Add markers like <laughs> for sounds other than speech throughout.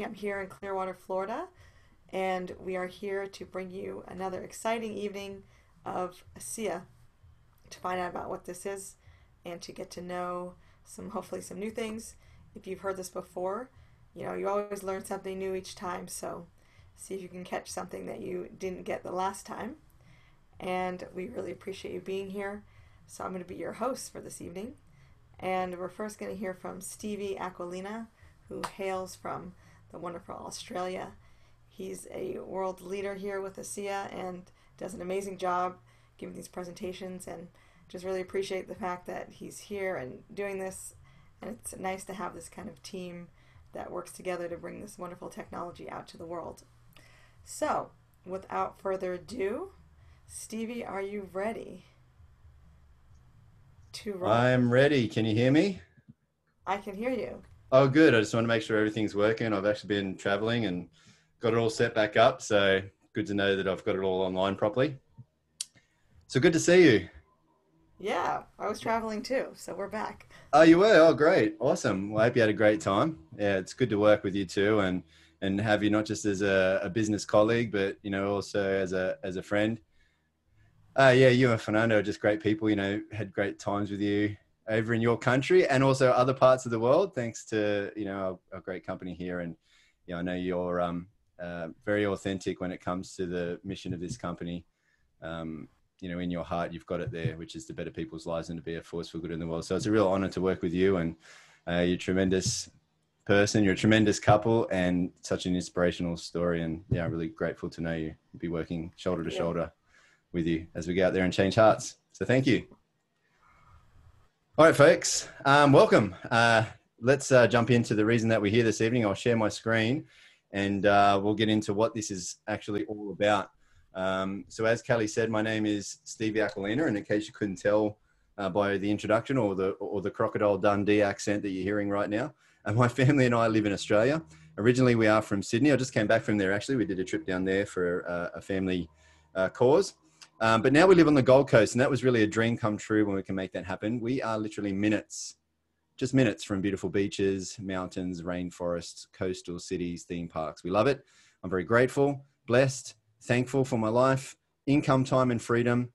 I'm here in Clearwater, Florida, and we are here to bring you another exciting evening of ASEA to find out about what this is and to get to know some, hopefully, some new things. If you've heard this before, you know, you always learn something new each time, so see if you can catch something that you didn't get the last time. And we really appreciate you being here. So I'm going to be your host for this evening. And we're first going to hear from Stevie Aquilina, who hails from the wonderful Australia. He's a world leader here with ASEA and does an amazing job giving these presentations and just really appreciate the fact that he's here and doing this. And it's nice to have this kind of team that works together to bring this wonderful technology out to the world. So, without further ado, Stevie, are you ready? To roll? I'm ready. Can you hear me? I can hear you. Oh, good. I just want to make sure everything's working. I've actually been traveling and got it all set back up. So good to know that I've got it all online properly. So good to see you. Yeah, I was traveling too. So we're back. Oh, you were? Oh, great. Awesome. Well, I hope you had a great time. Yeah, it's good to work with you too and, and have you not just as a, a business colleague, but, you know, also as a, as a friend. Uh, yeah, you and Fernando are just great people, you know, had great times with you over in your country and also other parts of the world, thanks to you know a, great company here. And you know, I know you're um, uh, very authentic when it comes to the mission of this company. Um, you know, in your heart, you've got it there, which is to better people's lives and to be a force for good in the world. So it's a real honor to work with you, and uh, you're a tremendous person. You're a tremendous couple, and such an inspirational story. And yeah, I'm really grateful to know you. Be working shoulder to yeah. shoulder with you as we go out there and change hearts. So thank you. All right, folks, um, welcome. Uh, let's uh, jump into the reason that we're here this evening. I'll share my screen and uh, we'll get into what this is actually all about. Um, so, as Kelly said, my name is Stevie Aquilina, and in case you couldn't tell uh, by the introduction or the or the crocodile Dundee accent that you're hearing right now, uh, my family and I live in Australia. Originally, we are from Sydney. I just came back from there. Actually, we did a trip down there for uh, a family cause. Um, but now we live on the Gold Coast, and that was really a dream come true when we can make that happen. We are literally minutes, just minutes from beautiful beaches, mountains, rainforests, coastal cities, theme parks. We love it. I'm very grateful, blessed, thankful for my life, income, time, and freedom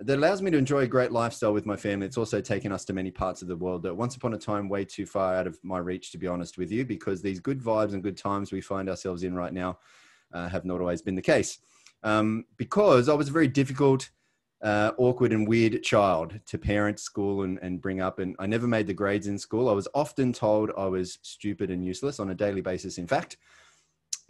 that allows me to enjoy a great lifestyle with my family. It's also taken us to many parts of the world that once upon a time way too far out of my reach, to be honest with you, because these good vibes and good times we find ourselves in right now uh, have not always been the case um, because I was a very difficult, uh, awkward, and weird child to parent, school, and, and bring up. And I never made the grades in school. I was often told I was stupid and useless on a daily basis, in fact.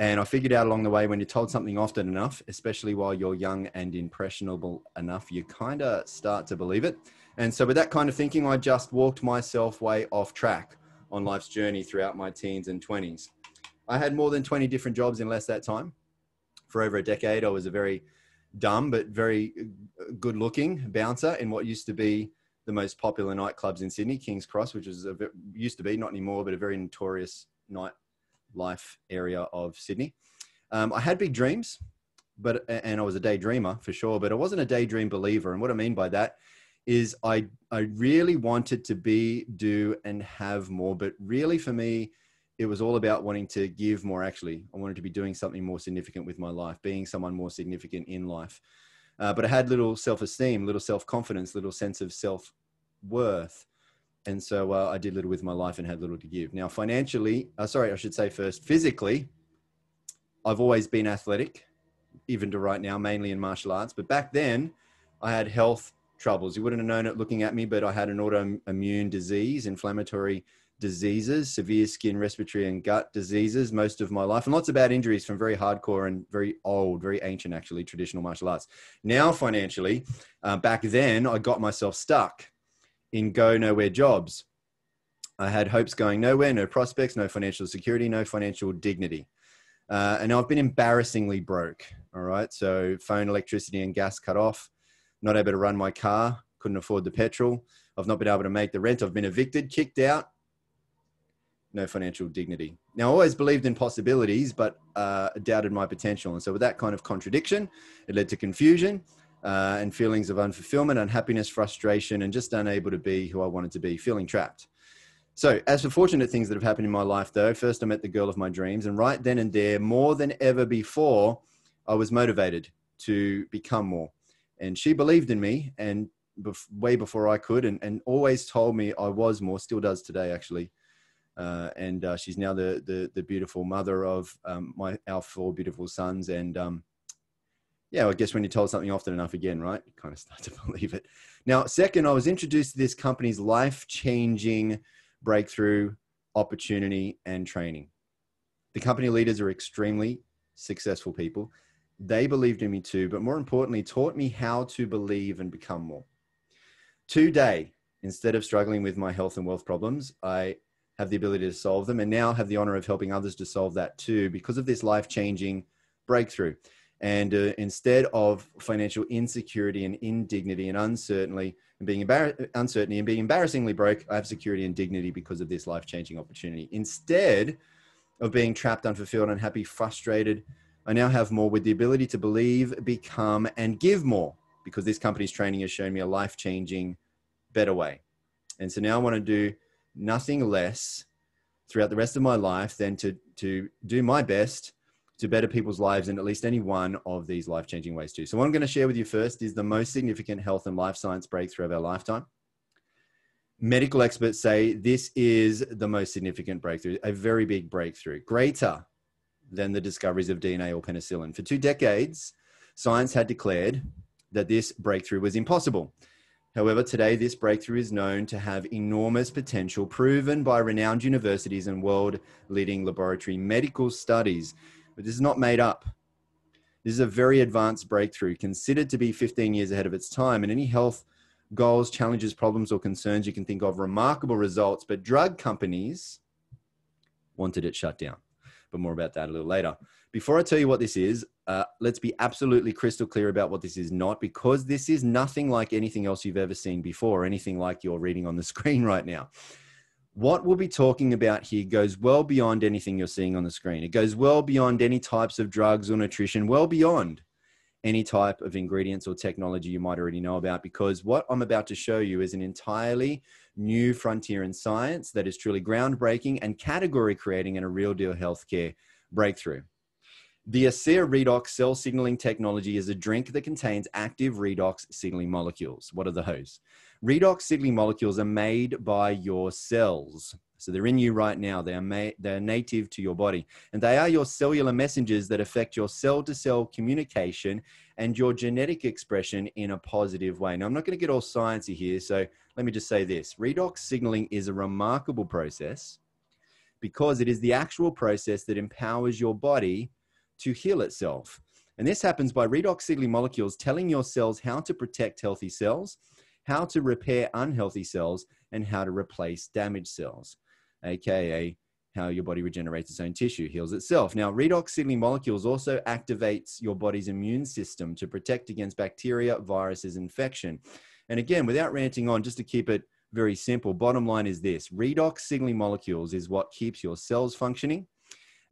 And I figured out along the way when you're told something often enough, especially while you're young and impressionable enough, you kind of start to believe it. And so, with that kind of thinking, I just walked myself way off track on life's journey throughout my teens and 20s. I had more than 20 different jobs in less that time for over a decade. I was a very dumb but very uh, good looking bouncer in what used to be the most popular nightclubs in Sydney, King's Cross, which is a, used to be, not anymore, but a very notorious nightlife area of Sydney. Um, I had big dreams, but and I was a daydreamer for sure, but I wasn't a daydream believer. And what I mean by that is I I really wanted to be, do, and have more. But really, for me, it was all about wanting to give more actually. I wanted to be doing something more significant with my life being someone more significant in life. Uh, but i had little self-esteem little self-confidence little sense of self-worth. And so uh, i did little with my life and had little to give. Now financially uh, sorry i should say first physically i've always been athletic even to right now mainly in martial arts. But back then i had health troubles. You wouldn't have known it looking at me but i had an autoimmune disease inflammatory diseases, severe skin, respiratory, and gut diseases most of my life, and lots of bad injuries from very hardcore and very old, very ancient, actually, traditional martial arts. Now, financially, uh, back then, I got myself stuck in go nowhere jobs. I had hopes going nowhere, no prospects, no financial security, no financial dignity. Uh, and I've been embarrassingly broke. All right. So, phone, electricity, and gas cut off, not able to run my car, couldn't afford the petrol. I've not been able to make the rent. I've been evicted, kicked out, no financial dignity. Now, I always believed in possibilities, but uh, doubted my potential. And so, with that kind of contradiction, it led to confusion uh, and feelings of unfulfillment, unhappiness, frustration, and just unable to be who I wanted to be, feeling trapped. So, as for fortunate things that have happened in my life, though, first I met the girl of my dreams, and right then and there, more than ever before, I was motivated to become more. And she believed in me, and way before I could, and, and always told me I was more, still does today, actually. Uh, and uh, she's now the, the, the beautiful mother of um, my our four beautiful sons. And um, yeah, I guess when you're told something often enough again, right, you kind of start to <laughs> believe it. Now, second, I was introduced to this company's life changing breakthrough, opportunity, and training. The company leaders are extremely successful people. They believed in me too, but more importantly, taught me how to believe and become more. Today, instead of struggling with my health and wealth problems, I have the ability to solve them and now have the honor of helping others to solve that too because of this life changing breakthrough. And uh, instead of financial insecurity and indignity and uncertainty, and being embar- uncertainty and being embarrassingly broke, I have security and dignity because of this life changing opportunity. Instead of being trapped, unfulfilled, unhappy, frustrated, I now have more with the ability to believe, become, and give more because this company's training has shown me a life changing, better way. And so now I want to do nothing less throughout the rest of my life than to, to do my best to better people's lives in at least any one of these life changing ways, too. So, what I'm going to share with you first is the most significant health and life science breakthrough of our lifetime. Medical experts say this is the most significant breakthrough, a very big breakthrough, greater than the discoveries of DNA or penicillin. For two decades, science had declared that this breakthrough was impossible. However, today this breakthrough is known to have enormous potential, proven by renowned universities and world leading laboratory medical studies. But this is not made up. This is a very advanced breakthrough, considered to be 15 years ahead of its time. And any health goals, challenges, problems, or concerns you can think of, remarkable results. But drug companies wanted it shut down. But more about that a little later. Before I tell you what this is, uh, let's be absolutely crystal clear about what this is not, because this is nothing like anything else you've ever seen before, or anything like you're reading on the <laughs> screen right now what we'll be talking about here goes well beyond anything you're seeing on the screen. It goes well beyond any types of drugs or nutrition, well beyond any type of ingredients or technology you might already know about, because what I'm about to show you is an entirely new frontier in science that is truly groundbreaking and category creating and a real deal healthcare breakthrough. The ASEA redox cell signaling technology is a drink that contains active redox signaling molecules. What are the those? Redox signaling molecules are made by your cells. So they're in you right now. They are they're native to your body. And they are your cellular messengers that affect your cell to cell communication and your genetic expression in a positive way. Now, I'm not going to get all sciencey here. So let me just say this redox signaling is a remarkable process because it is the actual process that empowers your body to heal itself. And this happens by redox signaling molecules telling your cells how to protect healthy cells how to repair unhealthy cells, and how to replace damaged cells, aka how your body regenerates its own tissue, heals itself. Now, redox signaling molecules also activates your body's immune system to protect against bacteria, viruses, infection. And again, without ranting on, just to keep it very simple, bottom line is this redox signaling molecules is what keeps your cells functioning,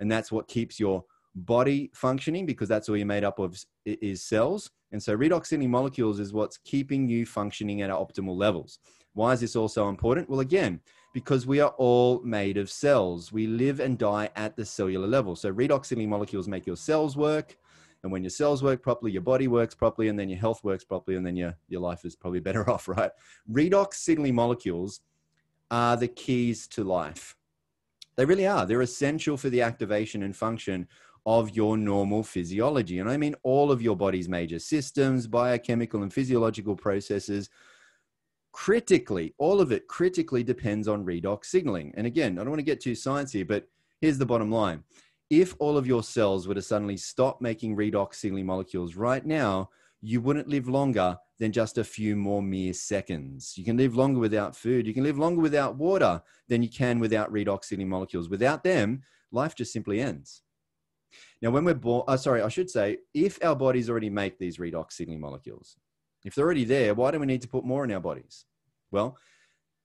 and that's what keeps your body functioning because that's all you're made up of is cells. And so redox signaling molecules is what's keeping you functioning at optimal levels. Why is this also important? Well, again, because we are all made of cells. We live and die at the cellular level. So redox signaling molecules make your cells work. And when your cells work properly, your body works properly, and then your health works properly, and then your, your life is probably <laughs> better off, right? Redox signaling molecules are the keys to life. They really are. They're essential for the activation and function of your normal physiology. And I mean all of your body's major systems, biochemical and physiological processes. Critically, all of it critically depends on redox signaling. And again, I don't want to get too sciencey, but here's the bottom line. If all of your cells were to suddenly stop making redox signaling molecules right now, you wouldn't live longer than just a few more mere seconds. You can live longer without food. You can live longer without water than you can without redox signaling molecules. Without them, life just simply ends. Now, when we're born, uh, sorry, I should say, if our bodies already make these redox signaling molecules, if they're already there, why do we need to put more in our bodies? Well,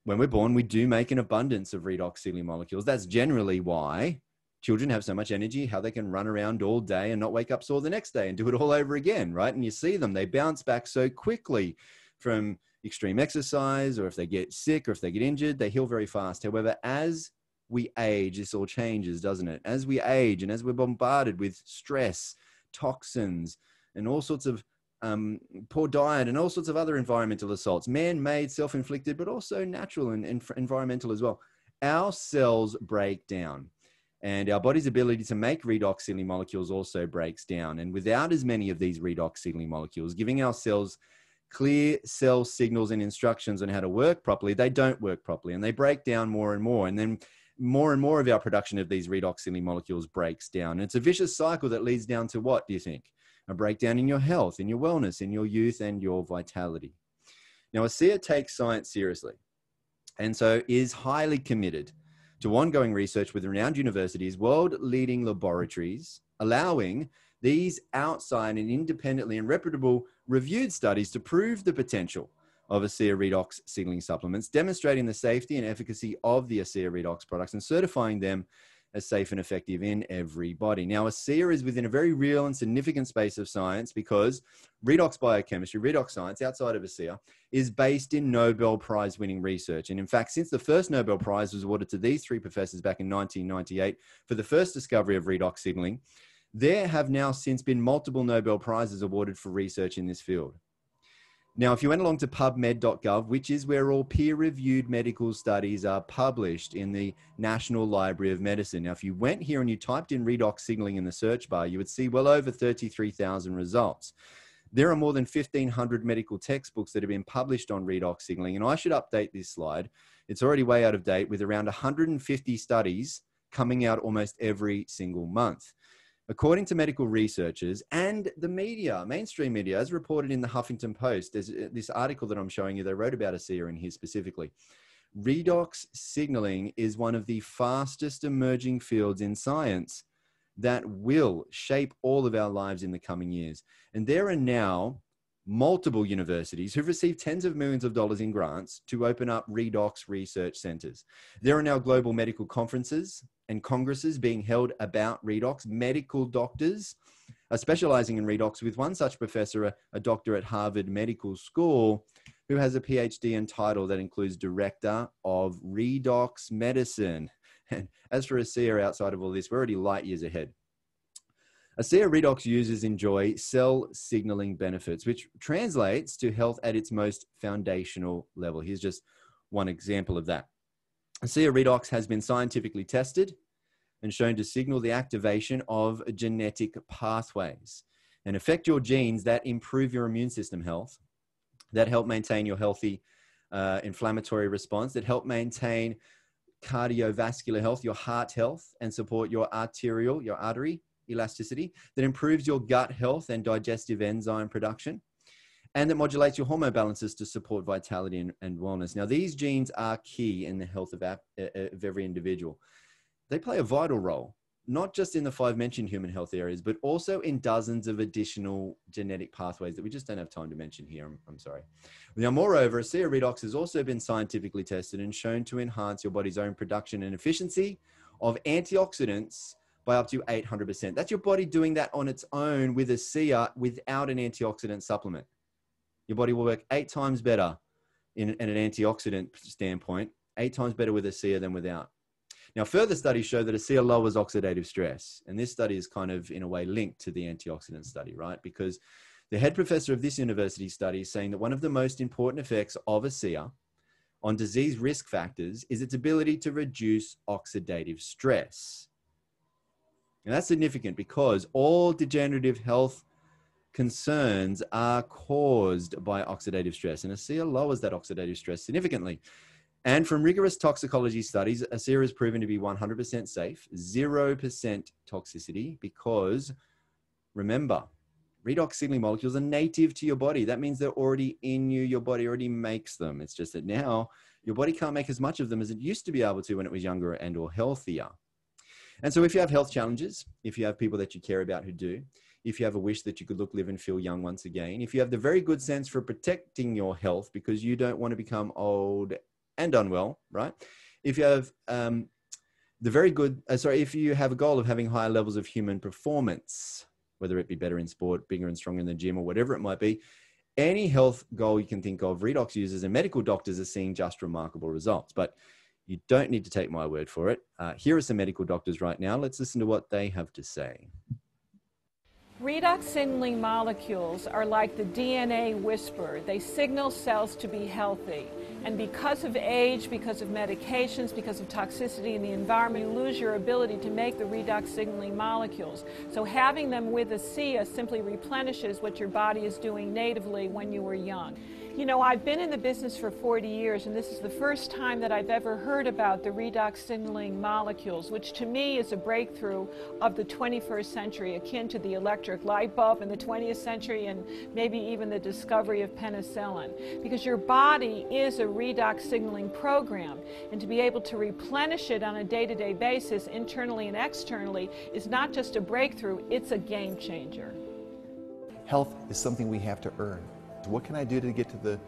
when we're born, we do make an abundance of redox signaling molecules. That's generally why children have so much energy, how they can run around all day and not wake up sore the next day and do it all over again, right? And you see them, they bounce back so quickly from extreme exercise or if they get sick or if they get injured, they heal very fast. However, as we age, this all changes, doesn't it? As we age and as we're bombarded with stress, toxins, and all sorts of um, poor diet and all sorts of other environmental assaults, man made, self inflicted, but also natural and, and environmental as well, our cells break down. And our body's ability to make redox signaling molecules also breaks down. And without as many of these redox signaling molecules, giving our cells clear cell signals and instructions on how to work properly, they don't work properly and they break down more and more. And then more and more of our production of these redox signaling molecules breaks down. And it's a vicious cycle that leads down to what, do you think? A breakdown in your health, in your wellness, in your youth, and your vitality. Now, ASEA takes science seriously and so is highly committed to ongoing research with renowned universities, world leading laboratories, allowing these outside and independently and reputable reviewed studies to prove the potential of ASEA redox signaling supplements, demonstrating the safety and efficacy of the ASEA redox products and certifying them as safe and effective in everybody. Now, ASEA is within a very real and significant space of science because redox biochemistry, redox science outside of ASEA, is based in Nobel Prize winning research. And in fact, since the first Nobel Prize was awarded to these three professors back in 1998 for the first discovery of redox signaling, there have now since been multiple Nobel Prizes awarded for research in this field. Now, if you went along to pubmed.gov, which is where all peer reviewed medical studies are published in the National Library of Medicine. Now, if you went here and you typed in redox signaling in the search bar, you would see well over 33,000 results. There are more than 1,500 medical textbooks that have been published on redox signaling. And I should update this slide. It's already way out of date with around 150 studies coming out almost every single month. According to medical researchers and the media, mainstream media, as reported in the Huffington Post, there's uh, this article that I'm showing you, they wrote about ASEA in here specifically. Redox signaling is one of the fastest emerging fields in science that will shape all of our lives in the coming years. And there are now multiple universities who've received tens of millions of dollars in grants to open up redox research centers. There are now global medical conferences and congresses being held about redox. Medical doctors are specializing in redox, with one such professor, a, a doctor at Harvard Medical School, who has a PhD and title that includes Director of Redox Medicine. <laughs> And as for ASEA outside of all this, we're already light years ahead. ASEA redox users enjoy cell signaling benefits, which translates to health at its most foundational level. Here's just one example of that. ASEA redox has been scientifically tested and shown to signal the activation of genetic pathways and affect your genes that improve your immune system health, that help maintain your healthy uh, inflammatory response, that help maintain cardiovascular health, your heart health, and support your arterial, your artery elasticity, that improves your gut health and digestive enzyme production, and that modulates your hormone balances to support vitality and, and wellness. Now, these genes are key in the health of, of every individual. They play a vital role, not just in the five mentioned human health areas, but also in dozens of additional genetic pathways that we just don't have time to mention here. I'm, I'm sorry. Now, moreover, ASEA redox has also been scientifically tested and shown to enhance your body's own production and efficiency of antioxidants by up to 800%. That's your body doing that on its own with a ASEA without an antioxidant supplement. Your body will work eight times better in, in an antioxidant standpoint, eight times better with a ASEA than without. Now, further studies show that a ASEA lowers oxidative stress. And this study is kind of, in a way, linked to the antioxidant study, right? Because the head professor of this university study is saying that one of the most important effects of a ASEA on disease risk factors is its ability to reduce oxidative stress. And that's significant because all degenerative health concerns are caused by oxidative stress, and ASEA lowers that oxidative stress significantly. And from rigorous toxicology studies, ASEA is proven to be 100% safe, 0% toxicity, because remember, redox signaling molecules are native to your body. That means they're already in you. Your body already makes them. It's just that now your body can't make as much of them as it used to be able to when it was younger and or healthier. And so if you have health challenges, if you have people that you care about who do, if you have a wish that you could look, live, and feel young once again, if you have the very good sense for protecting your health because you don't want to become old and unwell, right? If you have um, the very good, uh, sorry, if you have a goal of having higher levels of human performance, whether it be better in sport, bigger and stronger in the gym, or whatever it might be, any health goal you can think of, redox users and medical doctors are seeing just remarkable results. But you don't need to take my word for it. Uh, here are some medical doctors right now. Let's listen to what they have to say. Redox signaling molecules are like the DNA whisperer. They signal cells to be healthy. And because of age, because of medications, because of toxicity in the environment, you lose your ability to make the redox signaling molecules. So having them with ASEA simply replenishes what your body is doing natively when you were young. You know, I've been in the business for 40 years, and this is the first time that I've ever heard about the redox signaling molecules, which to me is a breakthrough of the 21st century, akin to the electric light bulb in the 20th century and maybe even the discovery of penicillin. Because your body is a redox signaling program, and to be able to replenish it on a day to day basis, internally and externally, is not just a breakthrough, it's a game changer. Health is something we have to earn. What can I do to get to the,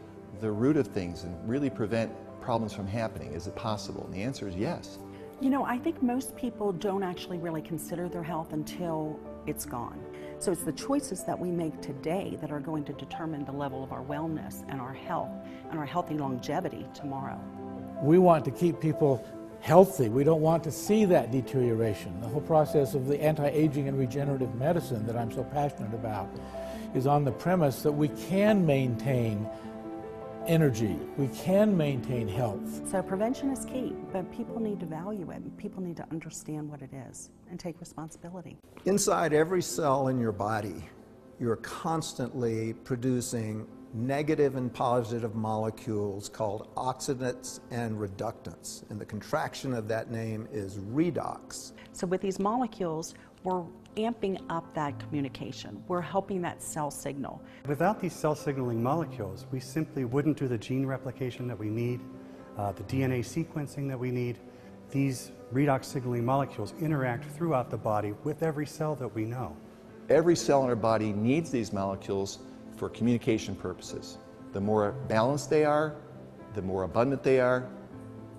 the root of things and really prevent problems from happening? Is it possible? And the answer is yes. You know, I think most people don't actually really consider their health until it's gone. So it's the choices that we make today that are going to determine the level of our wellness and our health and our healthy longevity tomorrow. We want to keep people healthy. We don't want to see that deterioration. The whole process of the anti aging and regenerative medicine that I'm so passionate about is on the premise that we can maintain energy, we can maintain health. So prevention is key, but people need to value it. People need to understand what it is and take responsibility. Inside every cell in your body, you're constantly producing negative and positive molecules called oxidants and reductants. And the contraction of that name is redox. So with these molecules, we're amping up that communication. We're helping that cell signal. Without these cell signaling molecules, we simply wouldn't do the gene replication that we need, uh, the DNA sequencing that we need. These redox signaling molecules interact throughout the body with every cell that we know. Every cell in our body needs these molecules for communication purposes. The more balanced they are, the more abundant they are,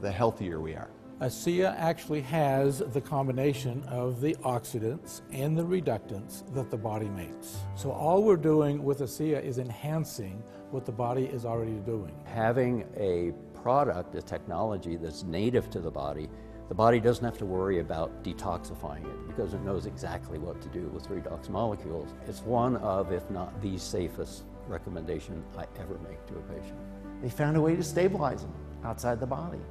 the healthier we are. ASEA actually has the combination of the oxidants and the reductants that the body makes. So all we're doing with ASEA is enhancing what the body is already doing. Having a product, a technology that's native to the body, the body doesn't have to worry about detoxifying it because it knows exactly what to do with redox molecules. It's one of, if not the safest recommendation I ever make to a patient. They found a way to stabilize them outside the body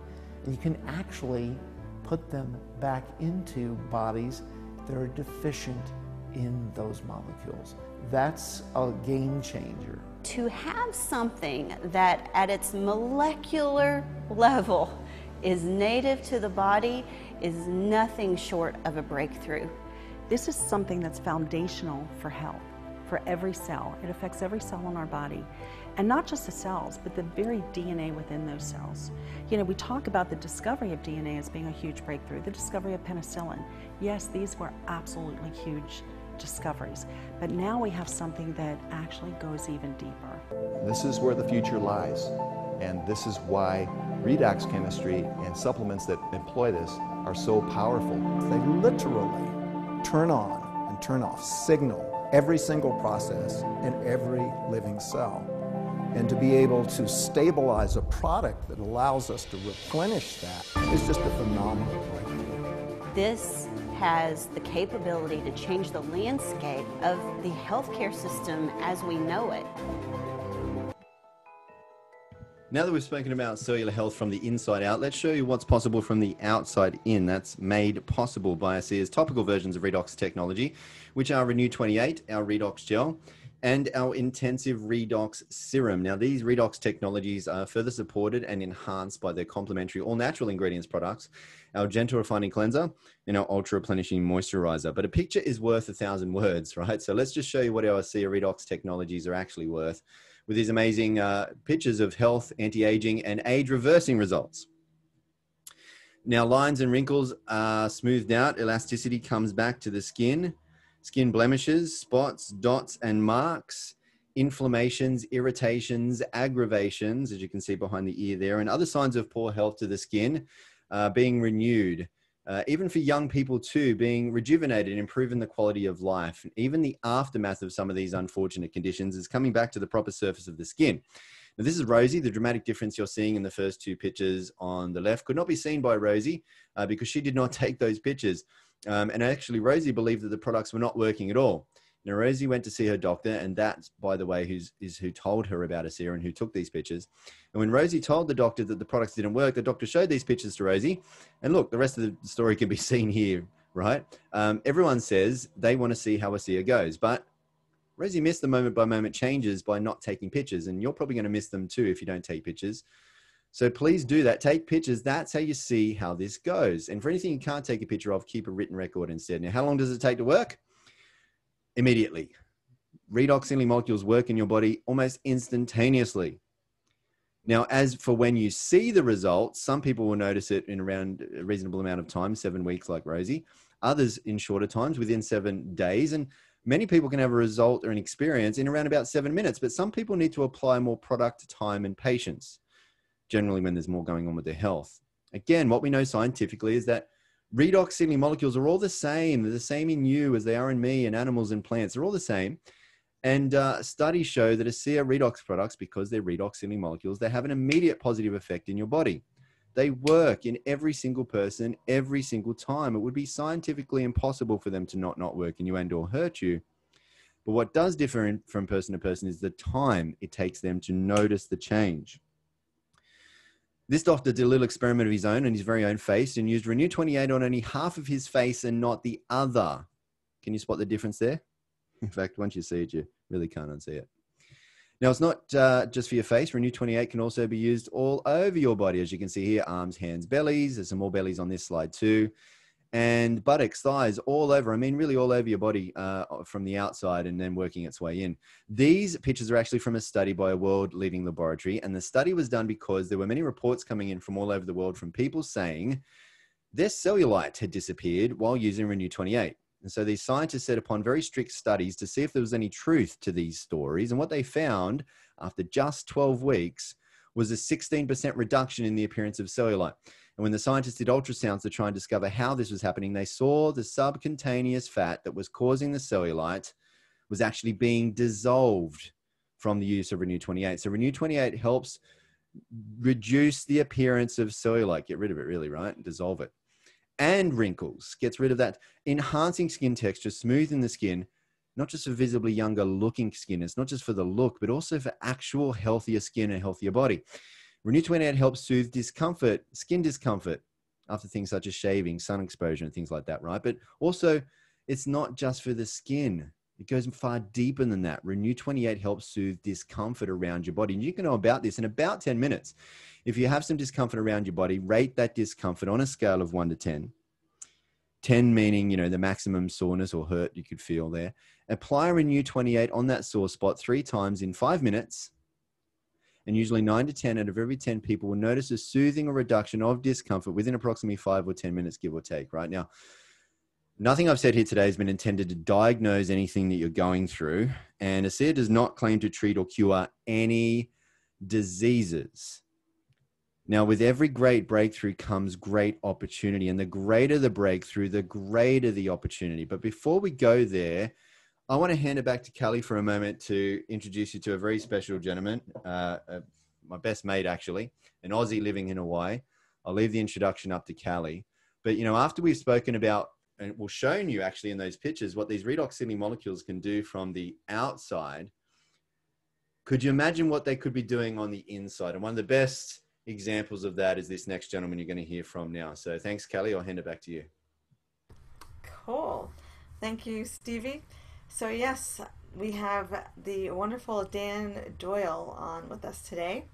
you can actually put them back into bodies that are deficient in those molecules. That's a game changer. To have something that at its molecular level is native to the body is nothing short of a breakthrough. This is something that's foundational for health, for every cell. It affects every cell in our body. And not just the cells, but the very DNA within those cells. You know, we talk about the discovery of DNA as being a huge breakthrough, the discovery of penicillin. Yes, these were absolutely huge discoveries. But now we have something that actually goes even deeper. This is where the future lies. And this is why redox chemistry and supplements that employ this are so powerful. They literally turn on and turn off, signal every single process in every living cell and to be able to stabilize a product that allows us to replenish that is just a phenomenal breakthrough. This has the capability to change the landscape of the healthcare system as we know it. Now that we've spoken about cellular health from the inside out, let's show you what's possible from the outside in. That's made possible by ASEA's topical versions of Redox technology, which are Renew 28, our Redox gel, and our intensive redox serum. Now, these redox technologies are further supported and enhanced by their complementary all natural ingredients products, our gentle refining cleanser, and our ultra replenishing moisturizer. But a picture is worth a thousand words, <laughs> right? So let's just show you what our ASEA redox technologies are actually worth with these amazing uh, pictures of health, anti aging, and age reversing results. Now, lines and wrinkles are smoothed out, elasticity comes back to the skin skin blemishes, spots, dots, and marks, inflammations, irritations, aggravations, as you can see behind the ear there, and other signs of poor health to the skin uh, being renewed. uh, even for young people too, being rejuvenated, and improving the quality of life. And even the aftermath of some of these unfortunate conditions is coming back to the proper surface of the skin. Now, this is Rosie. The dramatic difference you're seeing in the first two pictures on the left could not be seen by Rosie uh, because she did not <laughs> take those pictures. Um, and actually, Rosie believed that the products were not working at all. Now, Rosie went to see her doctor, and that's, by the way, who's, is who told her about ASEA and who took these pictures. And when Rosie told the doctor that the products didn't work, the doctor showed these pictures to Rosie. And look, the rest of the story can be <laughs> seen here, right? Um, everyone says they want to see how ASEA goes, but Rosie missed the moment by moment changes by not taking pictures, and you're probably going to miss them too if you don't take pictures. So please do that. Take pictures. That's how you see how this goes. And for anything you can't take a picture of, keep a written record instead. Now, how long does it take to work? Immediately. Redox signaling molecules work in your body almost instantaneously. Now, as for when you see the results, some people will notice it in around a reasonable amount of time, seven weeks, like Rosie. Others in shorter times, within seven days. And many people can have a result or an experience in around about seven minutes, but some people need to apply more product, time, and patience generally when there's more going on with their health. Again, what we know scientifically is that redox signaling molecules are all the same. They're the same in you as they are in me and animals and plants. They're all the same. And uh, studies show that ASEA redox products, because they're redox signaling molecules, they have an immediate positive effect in your body. They work in every single person every single time. It would be scientifically impossible for them to not not work in you and or hurt you. But what does differ in, from person to person is the time it takes them to notice the change. This doctor did a little experiment of his own on his very own face and used Renew 28 on only half of his face and not the other. Can you spot the difference there? <laughs> In fact, once you see it, you really can't unsee it. Now, it's not uh, just for your face. Renew 28 can also be used all over your body, as you can see here arms, hands, bellies. There's some more bellies on this slide, too and buttocks, thighs, all over. I mean, really all over your body uh, from the outside and then working its way in. These pictures are actually from a study by a world leading laboratory. And the study was done because there were many reports coming in from all over the world from people saying their cellulite had disappeared while using Renew 28. And so these scientists set upon very strict studies to see if there was any truth to these stories. And what they found after just 12 weeks was a 16% reduction in the appearance of cellulite. And when the scientists did ultrasounds to try and discover how this was happening, they saw the subcutaneous fat that was causing the cellulite was actually being dissolved from the use of Renew 28. So Renew 28 helps reduce the appearance of cellulite, get rid of it really, right? Dissolve it. And wrinkles, gets rid of that, enhancing skin texture, smoothing the skin, not just for visibly younger looking skin. It's not just for the look, but also for actual healthier skin and healthier body. Renew 28 helps soothe discomfort, skin discomfort after things such as shaving, sun exposure, and things like that, right? But also, it's not just for the skin. It goes far deeper than that. Renew 28 helps soothe discomfort around your body. And you can know about this in about 10 minutes. If you have some discomfort around your body, rate that discomfort on a scale of 1 to 10. 10 meaning, you know, the maximum soreness or hurt you could feel there. Apply Renew 28 on that sore spot three times in five minutes and usually 9 to 10 out of every 10 people will notice a soothing or reduction of discomfort within approximately 5 or 10 minutes give or take right now nothing i've said here today has been intended to diagnose anything that you're going through and ASEA does not claim to treat or cure any diseases now, with every great breakthrough comes great opportunity. And the greater the breakthrough, the greater the opportunity. But before we go there, I want to hand it back to Kelly for a moment to introduce you to a very special gentleman, uh, uh, my best mate actually, an Aussie living in Hawaii. I'll leave the introduction up to Kelly. But you know, after we've spoken about and we've shown you actually in those pictures what these redox signaling molecules can do from the outside, could you imagine what they could be doing on the inside? And one of the best examples of that is this next gentleman you're going to hear from now. So thanks, Kelly. I'll hand it back to you. Cool. Thank you, Stevie. So, yes, we have the wonderful Dan Doyle on with us today.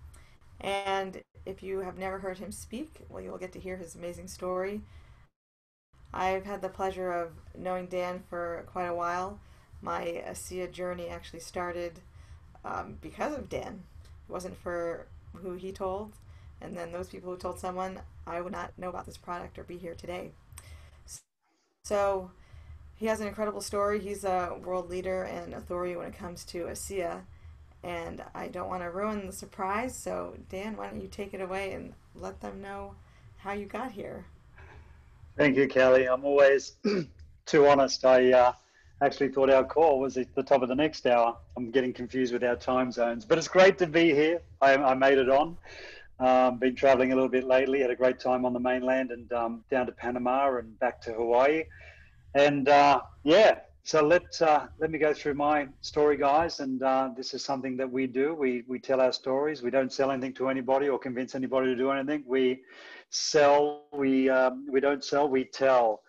And if you have never heard him speak, well, you'll get to hear his amazing story. I've had the pleasure of knowing Dan for quite a while. My ASEA journey actually started um, because of Dan. It wasn't for who he told, and then those people who told someone, I would not know about this product or be here today. So, he has an incredible story. He's a world leader and authority when it comes to ASEA. And I don't want to ruin the surprise. So, Dan, why don't you take it away and let them know how you got here? Thank you, Kelly. I'm always <clears throat> too honest. I uh, actually thought our call was at the top of the next hour. I'm getting confused with our time zones, but it's great to be here. I, I made it on. Um, been traveling a little bit lately. Had a great time on the mainland and um, down to Panama and back to Hawaii. And uh, yeah, so let uh, let me go through my story, guys. And uh, this is something that we do. We we tell our stories. We don't sell anything to anybody or convince anybody to do anything. We sell. We um, we don't sell. We tell.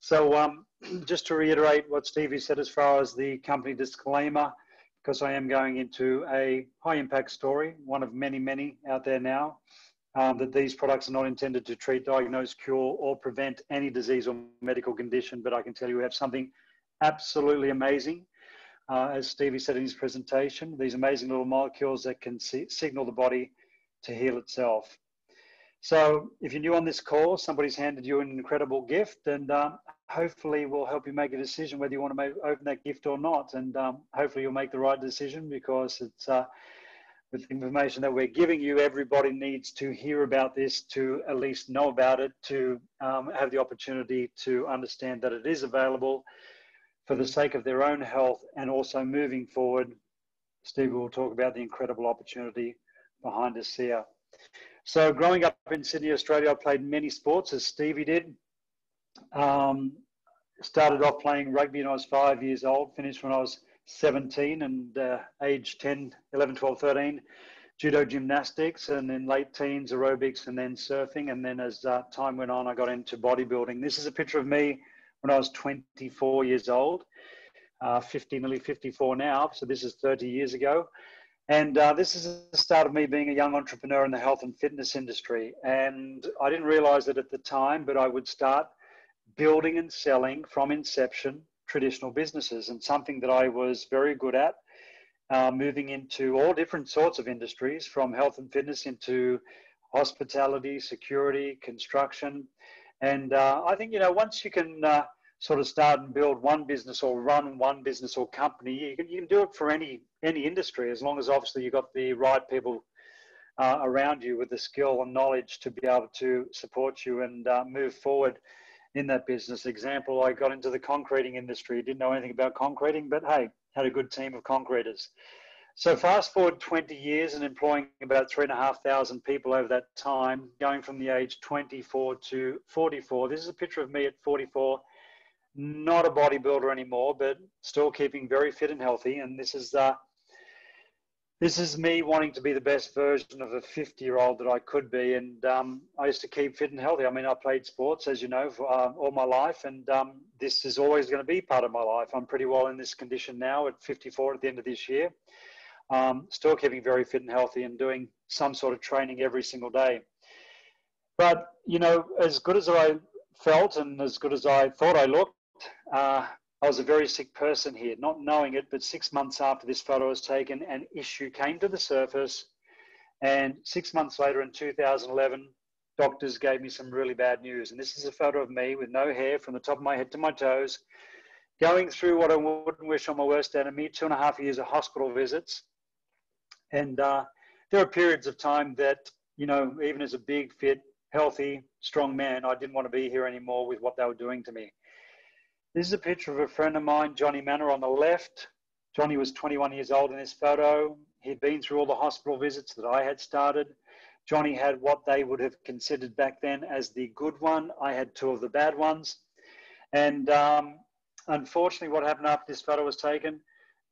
So um, <clears throat> just to reiterate what Stevie said as far as the company disclaimer, because I am going into a high impact story, one of many many out there now. Um, that these products are not intended to treat, diagnose, cure, or prevent any disease or medical condition. But I can tell you we have something absolutely amazing. Uh, as Stevie said in his presentation, these amazing little molecules that can see, signal the body to heal itself. So if you're new on this call, somebody's handed you an incredible gift and um, hopefully will help you make a decision whether you want to make, open that gift or not. And um, hopefully you'll make the right decision because it's uh, with information that we're giving you, everybody needs to hear about this, to at least know about it, to um, have the opportunity to understand that it is available for the sake of their own health and also moving forward. Steve will talk about the incredible opportunity behind us here. So, growing up in Sydney, Australia, I played many sports as Stevie did. Um, started off playing rugby when I was five years old, finished when I was 17, and uh, age 10, 11, 12, 13, judo gymnastics, and then late teens, aerobics, and then surfing. And then as uh, time went on, I got into bodybuilding. This is a picture of me when I was 24 years old, uh, 50, nearly 54 now. So this is 30 years ago. And uh, this is the start of me being a young entrepreneur in the health and fitness industry. And I didn't realize it at the time, but I would start building and selling from inception traditional businesses and something that I was very good at. Uh, moving into all different sorts of industries from health and fitness into hospitality, security, construction, and uh, I think, you know, once you can uh, sort of start and build one business or run one business or company, you can, you can do it for any, any industry as long as obviously you've got the right people uh, around you with the skill and knowledge to be able to support you and uh, move forward in that business. Example, I got into the concreting industry, didn't know anything about concreting, but hey, had a good team of concreters. So fast forward 20 years and employing about three and a half thousand people over that time, going from the age 24 to 44. This is a picture of me at 44, not a bodybuilder anymore, but still keeping very fit and healthy. And this is uh, this is me wanting to be the best version of a 50 year old that I could be. And um, I used to keep fit and healthy. I mean, I played sports, as you know, for um, all my life. And um, this is always going to be part of my life. I'm pretty well in this condition now at 54 at the end of this year um, still keeping very fit and healthy and doing some sort of training every single day. But, you know, as good as I felt and as good as I thought I looked, uh, I was a very sick person here, not knowing it, but six months after this photo was taken, an issue came to the surface. And six months later in 2011, doctors gave me some really bad news. And this is a photo of me with no hair from the top of my head to my toes, going through what I wouldn't wish on my worst enemy two and a half years of hospital visits, and uh, there are periods of time that, you know, even as a big, fit, healthy, strong man, I didn't want to be here anymore with what they were doing to me. This is a picture of a friend of mine, Johnny Manor, on the left. Johnny was 21 years old in this photo. He'd been through all the hospital visits that I had started. Johnny had what they would have considered back then as the good one. I had two of the bad ones. And um, unfortunately, what happened after this photo was taken,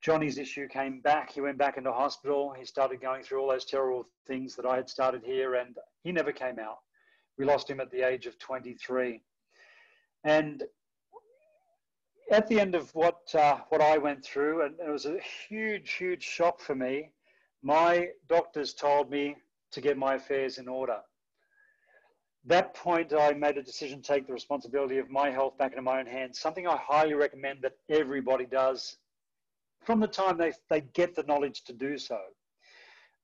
Johnny's issue came back. He went back into hospital. He started going through all those terrible things that I had started here, and he never came out. We lost him at the age of 23. And at the end of what uh, what I went through, and it was a huge, huge shock for me. My doctors told me to get my affairs in order. That point, I made a decision to take the responsibility of my health back into my own hands. Something I highly recommend that everybody does from the time they, they get the knowledge to do so.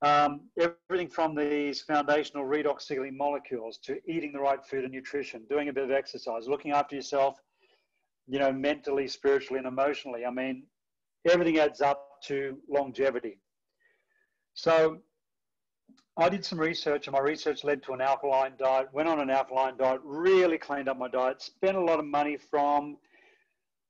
Um, everything from these foundational redox signaling molecules to eating the right food and nutrition, doing a bit of exercise, looking after yourself, you know, mentally, spiritually, and emotionally. I mean, everything adds up to longevity. So I did some research, and my research led to an alkaline diet. Went on an alkaline diet, really cleaned up my diet. Spent a lot of money from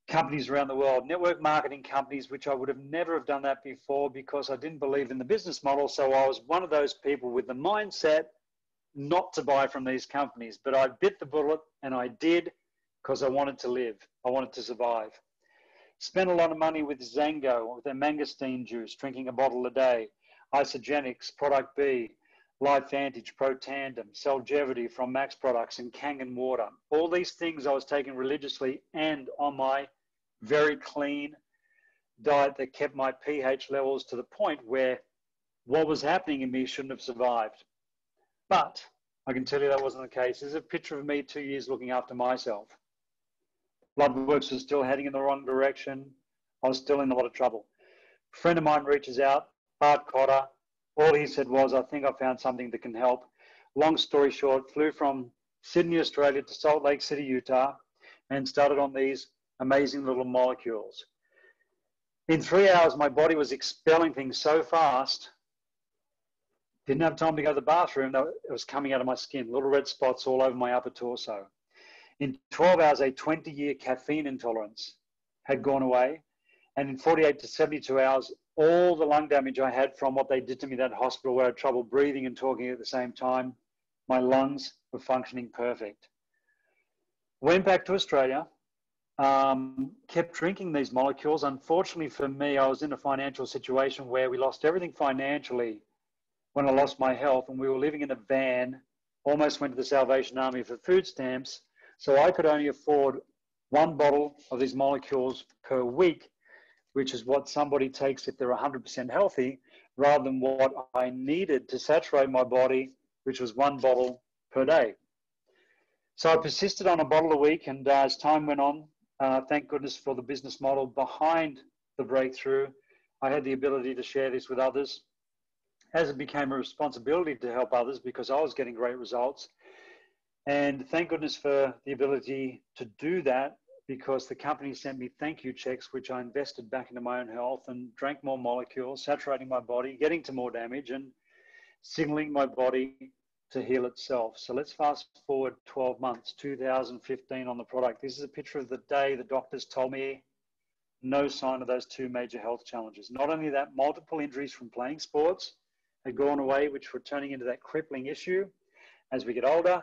companies around the world, network marketing companies, which I would have never have done that before because I didn't believe in the business model. So I was one of those people with the mindset not to buy from these companies. But I bit the bullet, and I did because I wanted to live. I wanted to survive. Spent a lot of money with XanGo, with their mangosteen juice, drinking a bottle a day. Isagenix, Product B, LifeVantage, Protandim, Cellgevity from Max Products, and Kangen Water. All these things I was taking religiously and on my very clean diet that kept my pH levels to the point where what was happening in me shouldn't have survived. But I can tell you that wasn't the case. There's a picture of me two years looking after myself. Blood works was still heading in the wrong direction. I was still in a lot of trouble. A friend of mine reaches out, Bart Cotter. All he said was, I think I found something that can help. Long story short, flew from Sydney, Australia to Salt Lake City, Utah, and started on these amazing little molecules. In three hours, my body was expelling things so fast, didn't have time to go to the bathroom, it was coming out of my skin, little red spots all over my upper torso. In 12 hours, a 20 year caffeine intolerance had gone away. And in 48 to 72 hours, all the lung damage I had from what they did to me that hospital where I had trouble breathing and talking at the same time, my lungs were functioning perfect. Went back to Australia, um, kept drinking these molecules. Unfortunately for me, I was in a financial situation where we lost everything financially when I lost my health, and we were living in a van, almost went to the Salvation Army for food stamps. So I could only afford one bottle of these molecules per week which is what somebody takes if they're 100% healthy, rather than what I needed to saturate my body, which was one bottle per day. So I persisted on a bottle a week, and uh, as time went on, uh, thank goodness for the business model behind the breakthrough, I had the ability to share this with others. As it became a responsibility to help others because I was getting great results. And thank goodness for the ability to do that because the company sent me thank you checks, which I invested back into my own health and drank more molecules, saturating my body, getting to more damage, and signaling my body to heal itself. So let's fast forward 12 months, 2015 on the product. This is a picture of the day the doctors told me no sign of those two major health challenges. Not only that, multiple injuries from playing sports had gone away, which were turning into that crippling issue as we get older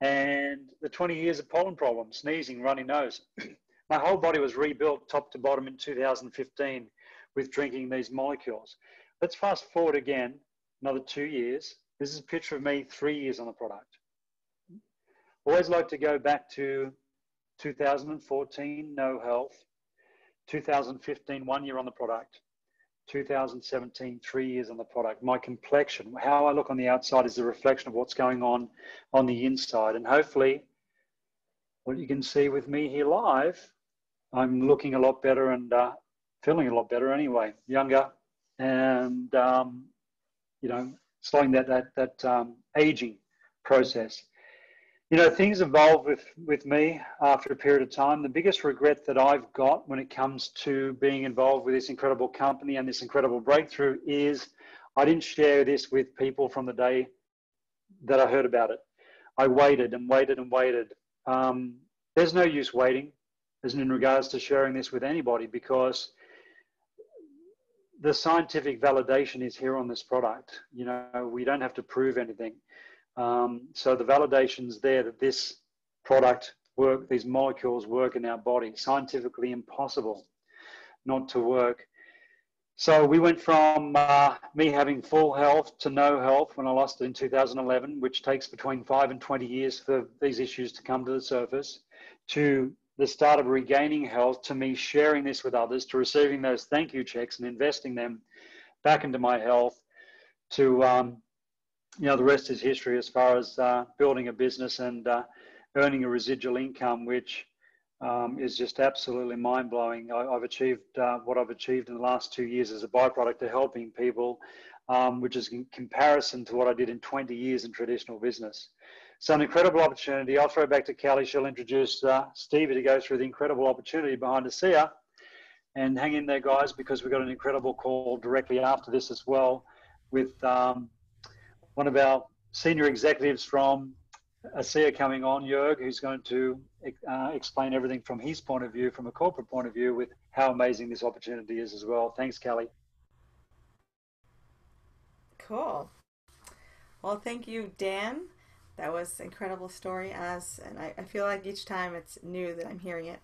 and the 20 years of pollen problems, sneezing, runny nose. <clears throat> My whole body was rebuilt top to bottom in 2015 with drinking these molecules. Let's fast forward again, another two years. This is a picture of me three years on the product. Always like to go back to 2014, no health. 2015, one year on the product. 2017, three years on the product. My complexion, how I look on the outside, is a reflection of what's going on on the inside. And hopefully, what you can see with me here live, I'm looking a lot better and uh, feeling a lot better anyway, younger, and um, you know, slowing that that that um, aging process you know things evolve with with me after a period of time. The biggest regret that i've got when it comes to being involved with this incredible company and this incredible breakthrough is i didn't share this with people from the day that i heard about it. I waited and waited and waited. Um, there's no use waiting as in regards to sharing this with anybody because the scientific validation is here on this product. You know we don't have to prove anything um, so the validation's there that this product work, these molecules work in our body. Scientifically impossible not to work. So we went from uh, me having full health to no health when I lost it in 2011, which takes between five and 20 years for these issues to come to the surface, to the start of regaining health, to me sharing this with others, to receiving those thank you checks and investing them back into my health, to um, you know, the rest is history as far as uh, building a business and uh, earning a residual income, which um, is just absolutely mind blowing. I've achieved uh, what I've achieved in the last two years as a byproduct of helping people, um, which is in comparison to what I did in 20 years in traditional business. So, an incredible opportunity. I'll throw back to Kali. She'll introduce uh, Stevie to go through the incredible opportunity behind ASEA. And hang in there, guys, because we've got an incredible call directly after this as well with um, one of our senior executives from ASEA coming on, Jörg, who's going to uh, explain everything from his point of view, from a corporate point of view, with how amazing this opportunity is as well. Thanks, Kali. Cool. Well, thank you, Dan. That was incredible story as, and I, I feel like each time it's new that I'm hearing it,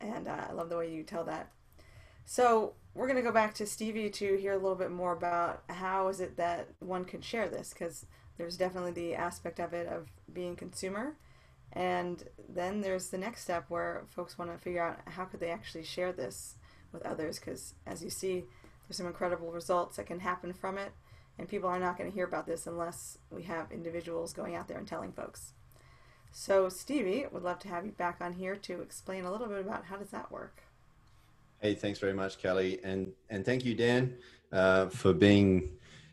and uh, I love the way you tell that. So we're going to go back to Stevie to hear a little bit more about how is it that one can share this because there's definitely the aspect of it of being consumer. And then there's the next step where folks want to figure out how could they actually share this with others because as you see there's some incredible results that can happen from it. And people are not going to hear about this unless we have individuals going out there and telling folks. So stevie would love to have you back on here to explain a little bit about how does that work Hey, thanks very much, Kali, and and thank you, Dan, uh, for being,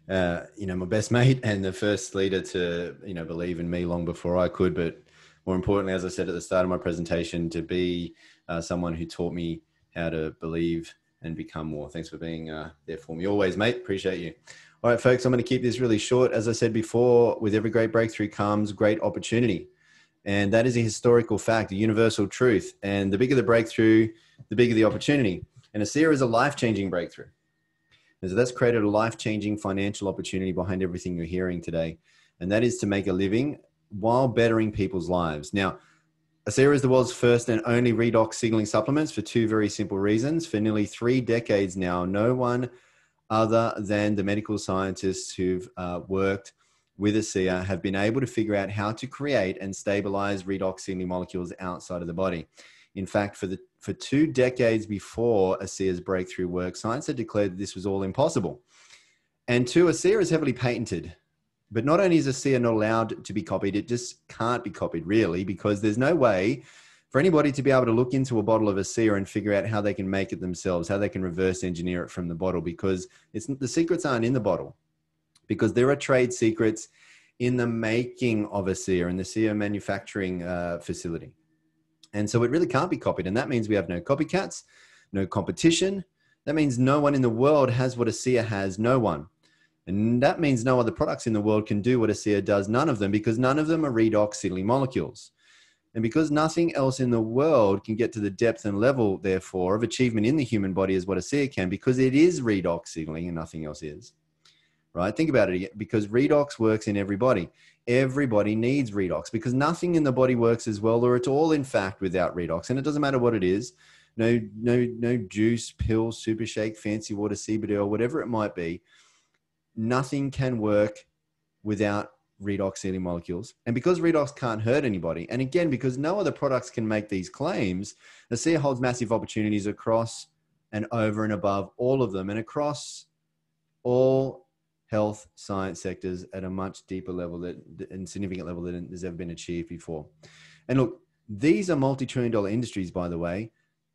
uh, you know, my best <laughs> mate and the first leader to you know believe in me long before I could. But more importantly, as I said at the start of my presentation, to be uh, someone who taught me how to believe and become more. Thanks for being uh, there for me always, mate. Appreciate you. All right, folks, I'm going to keep this really short. As I said before, with every great breakthrough comes great opportunity. And that is a historical fact, a universal truth. And the bigger the breakthrough, the bigger the opportunity. And ASEA is a life changing breakthrough. And so that's created a life changing financial opportunity behind everything you're hearing today. And that is to make a living while bettering people's lives. Now, ASEA is the world's first and only redox signaling supplements for two very simple reasons. For nearly three decades now, no one other than the medical scientists who've uh, worked with ASEA have been able to figure out how to create and stabilize redox signaling molecules outside of the body. In fact, for the for two decades before ASEA's breakthrough work, science had declared that this was all impossible. And two, ASEA is heavily patented. But not only is ASEA not allowed to be copied, it just can't be copied really, because there's no way for anybody to be able to look into a bottle of ASEA and figure out how they can make it themselves, how they can reverse engineer it from the bottle, because it's the secrets aren't in the bottle, because there are trade secrets in the making of ASEA in the ASEA manufacturing uh, facility. And so it really can't be copied. And that means we have no copycats, no competition. That means no one in the world has what ASEA has, no one. And that means no other products in the world can do what ASEA does, none of them, because none of them are redox signaling molecules. And because nothing else in the world can get to the depth and level, therefore, of achievement in the human body as what ASEA can, because it is redox signaling and nothing else is. Right? Think about it because redox works in everybody. Everybody needs redox because nothing in the body works as well, or it's all in fact without redox. And it doesn't matter what it is. No, no, no juice, pill, super shake, fancy water, CBD, or whatever it might be. Nothing can work without redox signaling molecules. And because redox can't hurt anybody, and again, because no other products can make these claims, ASEA holds massive opportunities across and over and above all of them and across all health science sectors at a much deeper level that and significant level than has ever been achieved before. And look, these are multi-trillion dollar industries, by the way.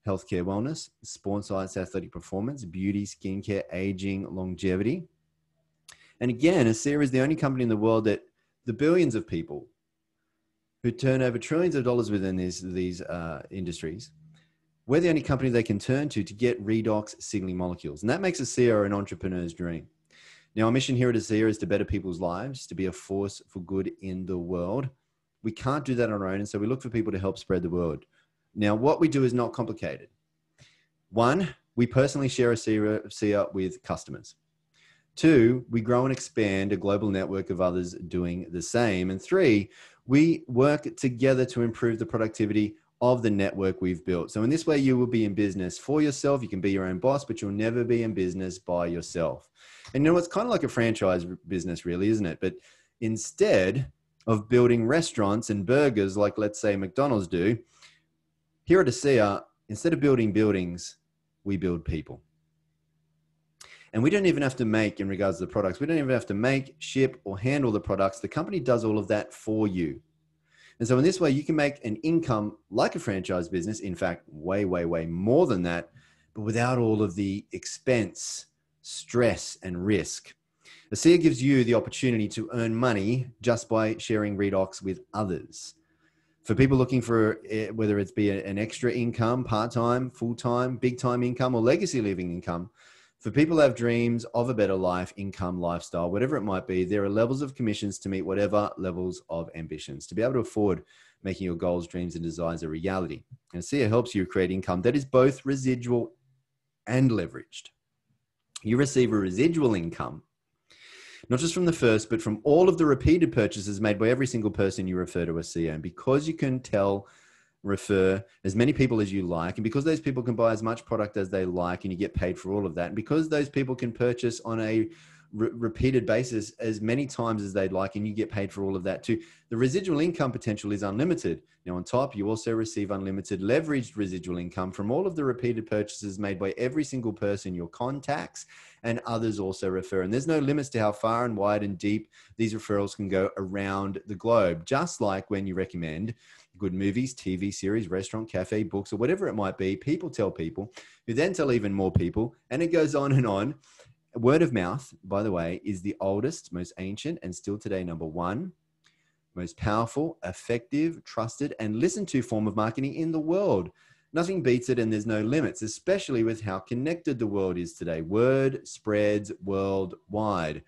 Healthcare wellness, sports science, athletic performance, beauty, skincare, aging, longevity. And again, ASEA is the only company in the world that the billions of people who turn over trillions of dollars within these, these uh, industries, we're the only company they can turn to to get redox signaling molecules. And that makes ASEA an entrepreneur's dream. Now, our mission here at ASEA is to better people's lives, to be a force for good in the world. We can't do that on our own, and so we look for people to help spread the word. Now, what we do is not complicated. One, we personally share ASEA with customers. Two, we grow and expand a global network of others doing the same. And three, we work together to improve the productivity of the network we've built. So, in this way, you will be in business for yourself. You can be your own boss, but you'll never be in business by yourself. And you know, it's kind of like a franchise business, really, isn't it? But instead of building restaurants and burgers like, let's say, McDonald's do, here at ASEA, instead of building buildings, we build people. And we don't even have to make, in regards to the products, we don't even have to make, ship, or handle the products. The company does all of that for you. And so, in this way, you can make an income like a franchise business. In fact, way, way, way more than that, but without all of the expense stress, and risk. ASEA gives you the opportunity to earn money just by sharing Redox with others. For people looking for eh, whether it's be an extra income, part time, full time, big time income, or legacy living income, For people who have dreams of a better life, income, lifestyle, whatever it might be, there are levels of commissions to meet whatever levels of ambitions. To be able to afford making your goals, dreams, and desires a reality. And ASEA helps you create income that is both residual and leveraged. You receive a residual income, not just from the first, but from all of the repeated purchases made by every single person you refer to as ASEA. And because you can tell, refer as many people as you like, and because those people can buy as much product as they like, and you get paid for all of that, and because those people can purchase on a re- repeated basis as many times as they'd like, and you get paid for all of that too. The residual income potential is unlimited. Now, on top, you also receive unlimited leveraged residual income from all of the repeated purchases made by every single person your contacts and others also refer. And there's no limits to how far and wide and deep these referrals can go around the globe, just like when you recommend good movies, TV series, restaurant, cafe, books, or whatever it might be. People tell people who then tell even more people, and it goes on and on. Word of mouth, by the way, is the oldest, most ancient, and still today number one most powerful, effective, trusted, and listened to form of marketing in the world. Nothing beats it, and there's no limits, especially with how connected the world is today. Word spreads worldwide.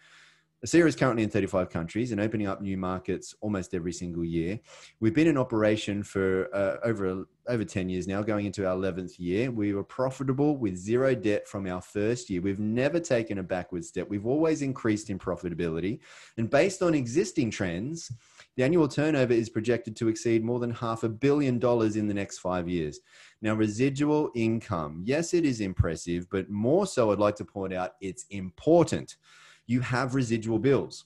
ASEA is currently in 35 countries and opening up new markets almost every single year. We've been in operation for uh, over over 10 years now, going into our 11th year. We were profitable with zero debt from our first year. We've never taken a backward step. We've always increased in profitability. And based on existing trends, the annual turnover is projected to exceed more than half a billion dollars in the next five years. Now, residual income, yes, it is impressive, but more so, I'd like to point out it's important you have residual bills.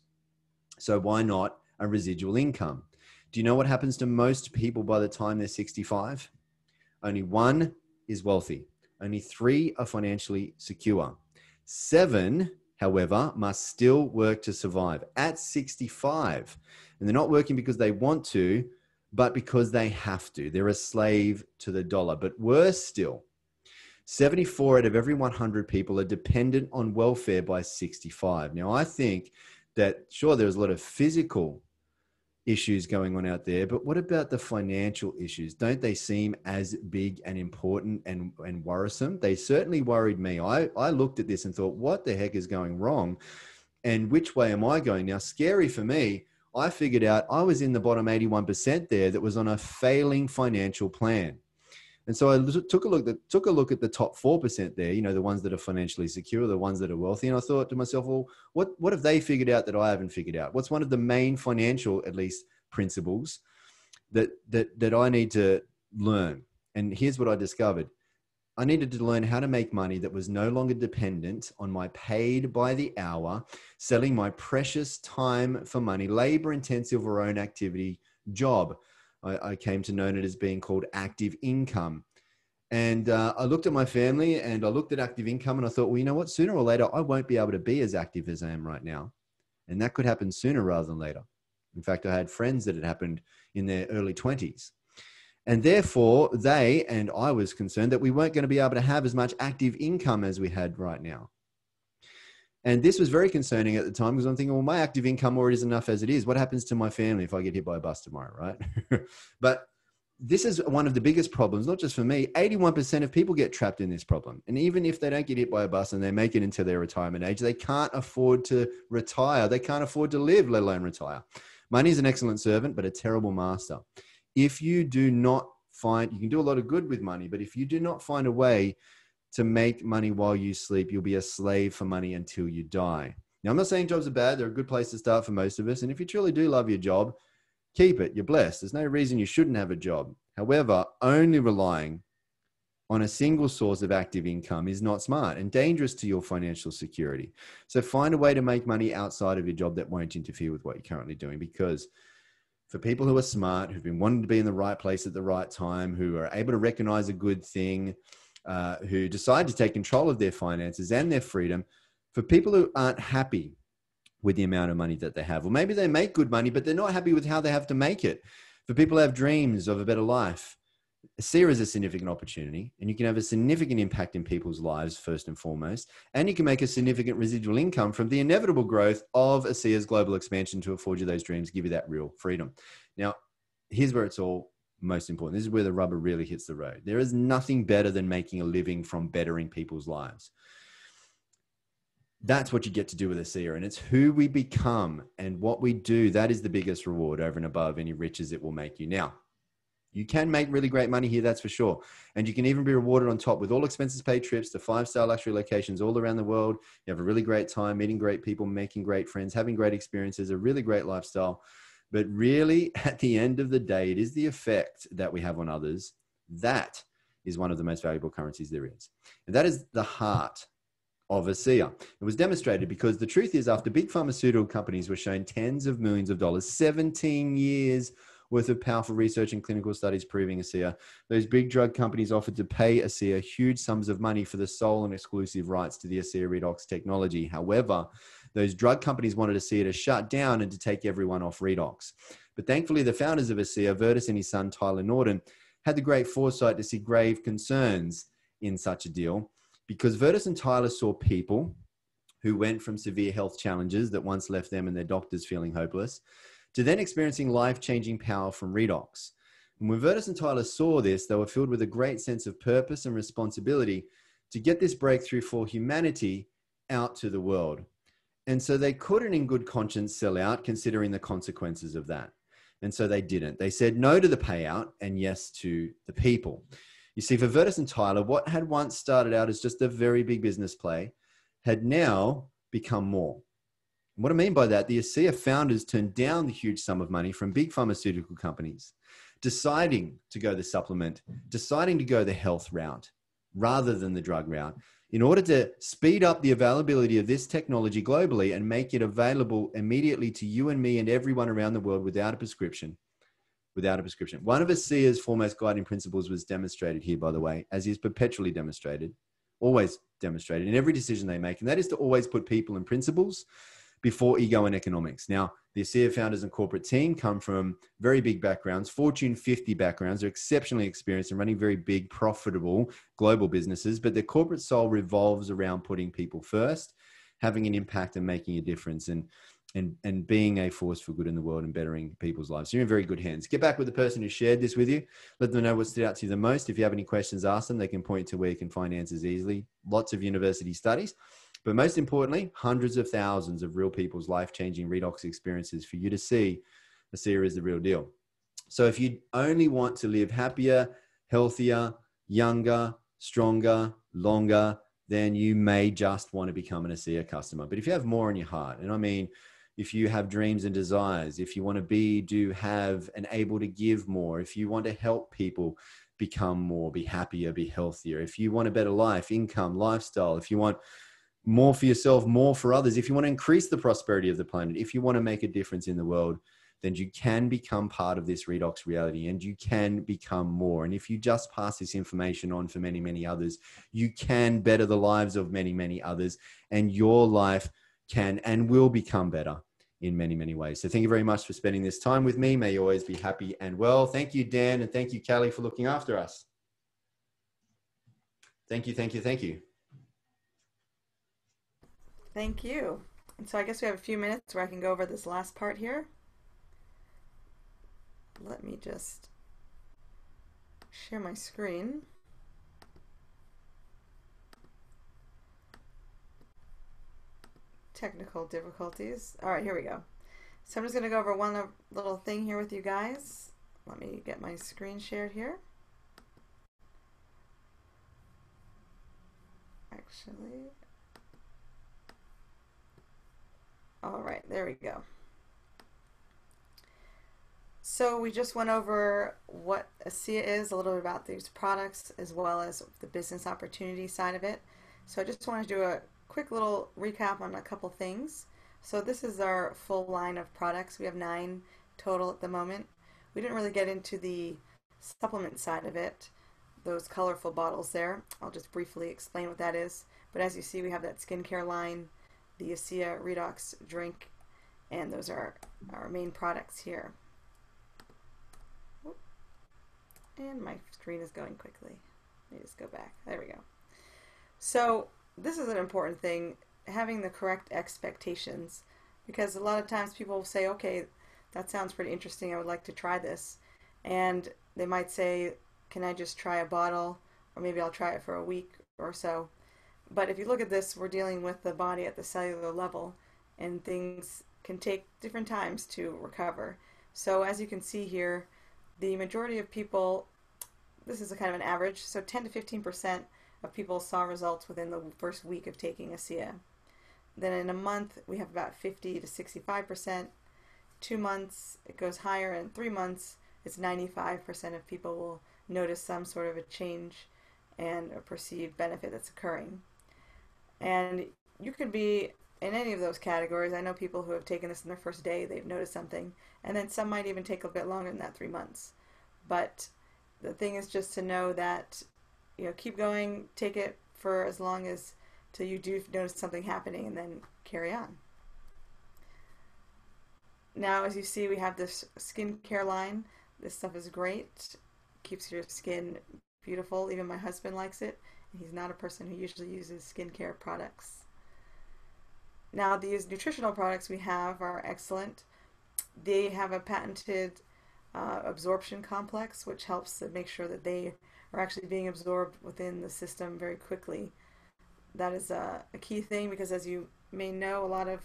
So why not a residual income? Do you know what happens to most people by the time they're 65? Only one is wealthy. Only three are financially secure. Seven, however, must still work to survive at 65. And they're not working because they want to, but because they have to. They're a slave to the dollar. But worse still, 74 out of every 100 people are dependent on welfare by 65. Now, I think that, sure, there's a lot of physical issues going on out there, but what about the financial issues? Don't they seem as big and important and, and worrisome? They certainly worried me. I, I looked at this and thought, what the heck is going wrong? And which way am I going? Now, scary for me, I figured out I was in the bottom 81% there that was on a failing financial plan. And so I took a look at took a look at the top four percent there. You know, the ones that are financially secure, the ones that are wealthy. And I thought to myself, well, what what have they figured out that I haven't figured out? What's one of the main financial, at least, principles that that that I need to learn? And here's what I discovered. I needed to learn how to make money that was no longer dependent on my paid by the hour, selling my precious time for money, labor intensive or own activity job I, I came to know it as being called active income. And uh, I looked at my family and I looked at active income and I thought, well, you know what? Sooner or later, I won't be able to be as active as I am right now. And that could happen sooner rather than later. In fact, I had friends that had happened in their early 20s. And therefore, they and I was concerned that we weren't going to be able to have as much active income as we had right now. And this was very concerning at the time because I'm thinking, well, my active income already is enough as it is. What happens to my family if I get hit by a bus tomorrow, right? <laughs> but this is one of the biggest problems, not just for me. 81% of people get trapped in this problem. And even if they don't get hit by a bus and they make it into their retirement age, they can't afford to retire. They can't afford to live, let alone retire. Money is an excellent servant, but a terrible master. If you do not find, you can do a lot of good with money, but if you do not find a way to make money while you sleep. You'll be a slave for money until you die. Now, I'm not saying jobs are bad. They're a good place to start for most of us. And if you truly do love your job, keep it. You're blessed. There's no reason you shouldn't have a job. However, only relying on a single source of active income is not smart and dangerous to your financial security. So find a way to make money outside of your job that won't interfere with what you're currently doing because for people who are smart, who've been wanting to be in the right place at the right time, who are able to recognize a good thing, uh, who decide to take control of their finances and their freedom for people who aren't happy with the amount of money that they have. Or maybe they make good money, but they're not happy with how they have to make it. For people who have dreams of a better life, ASEA is a significant opportunity, and you can have a significant impact in people's lives, first and foremost. And you can make a significant residual income from the inevitable growth of ASEA's global expansion to afford you those dreams, give you that real freedom. Now, here's where it's all most important. This is where the rubber really hits the road. There is nothing better than making a living from bettering people's lives. that's what you get to do with ASEA. And it's who we become and what we do. That is the biggest reward over and above any riches it will make you. Now, you can make really great money here, that's for sure. And you can even be rewarded on top with all expenses paid trips to five star luxury locations all around the world. You have a really great time, meeting great people, making great friends, having great experiences, a really great lifestyle. But really, <laughs> at the end of the day, it is the effect that we have on others that is one of the most valuable currencies there is. And that is the heart of ASEA. It was demonstrated because the truth is, after big pharmaceutical companies were shown tens of millions of dollars, 17 years worth of powerful research and clinical studies proving ASEA. Those big drug companies offered to pay ASEA huge sums of money for the sole and exclusive rights to the ASEA redox technology. However, those drug companies wanted to see it to shut down and to take everyone off redox. But thankfully, the founders of ASEA, Verdis and his son Tyler Norton, had the great foresight to see grave concerns in such a deal because Verdis and Tyler saw people who went from severe health challenges that once left them and their doctors feeling hopeless to then experiencing life changing power from redox. And when Verdis and Tyler saw this, they were filled with a great sense of purpose and responsibility to get this breakthrough for humanity out to the world. And so they couldn't, in good conscience, sell out, considering the consequences of that. And so they didn't. They said no to the payout and yes to the people. You see, for Verdis and Tyler, what had once started out as just a very big business play had now become more. And what I mean by that, the ASEA founders turned down the huge sum of money from big pharmaceutical companies, deciding to go the supplement, deciding to go the health route rather than the drug route, in order to speed up the availability of this technology globally and make it available immediately to you and me and everyone around the world without a prescription. Without a prescription. One of ASEA's foremost guiding principles was demonstrated here, by the way, as is perpetually demonstrated, always demonstrated in every decision they make, and that is to always put people and principles before ego and economics. Now, the ASEA founders and corporate team come from very big backgrounds, Fortune 50 backgrounds. They're exceptionally experienced in running very big, profitable global businesses, but their corporate soul revolves around putting people first, having an impact and making a difference. And and, and being a force for good in the world and bettering people's lives. So you're in very good hands. Get back with the person who shared this with you. Let them know what stood out to you the most. If you have any questions, ask them. They can point to where you can find answers easily. Lots of university studies. But most importantly, hundreds of thousands of real people's life changing redox experiences for you to see ASEA is the real deal. So if you only want to live happier, healthier, younger, stronger, longer, then you may just want to become an ASEA customer. But if you have more in your heart, and I mean, if you have dreams and desires, if you want to be, do, have, and able to give more, if you want to help people become more, be happier, be healthier, if you want a better life, income, lifestyle, if you want more for yourself, more for others, if you want to increase the prosperity of the planet, if you want to make a difference in the world, then you can become part of this redox reality and you can become more. And if you just pass this information on for many, many others, you can better the lives of many, many others, and your life can and will become better in many, many ways. So thank you very much for spending this time with me. May you always be happy and well. Thank you, Dan, and thank you, Kali, for looking after us. Thank you, thank you, thank you. Thank you. And so I guess we have a few minutes where I can go over this last part here. Let me just share my screen. Technical difficulties. All right, here we go. So I'm just going to go over one little thing here with you guys. Let me get my screen shared here. Actually, All right, there we go. So we just went over what ASEA is, a little bit about these products, as well as the business opportunity side of it. So I just want to do a quick little recap on a couple things. So this is our full line of products. We have nine total at the moment. We didn't really get into the supplement side of it, those colorful bottles there. I'll just briefly explain what that is. But as you see, we have that skincare line, the ASEA Redox drink, and those are our main products here. And my screen is going quickly. Let me just go back. There we go. So this is an important thing, having the correct expectations, because a lot of times people will say, okay, that sounds pretty interesting. I would like to try this. And they might say, can I just try a bottle? Or maybe I'll try it for a week or so but if you look at this, we're dealing with the body at the cellular level, and things can take different times to recover. So as you can see here, the majority of people, this is a kind of an average, so 10 to 15% of people saw results within the first week of taking ASEA. Then in a month, we have about 50 to 65%. Two months, it goes higher, and three months, it's 95% of people will notice some sort of a change and a perceived benefit that's occurring. And you could be in any of those categories. I know people who have taken this in their first day, they've noticed something, and then some might even take a bit longer than that, three months. But the thing is just to know that, you know, keep going, take it for as long as till you do notice something happening, and then carry on. Now, as you see, we have this skincare line. This stuff is great. Keeps your skin beautiful. Even my husband likes it. He's not a person who usually uses skincare products. Now, these nutritional products we have are excellent. They have a patented uh, absorption complex, which helps to make sure that they are actually being absorbed within the system very quickly. That is a, a key thing because, as you may know, a lot of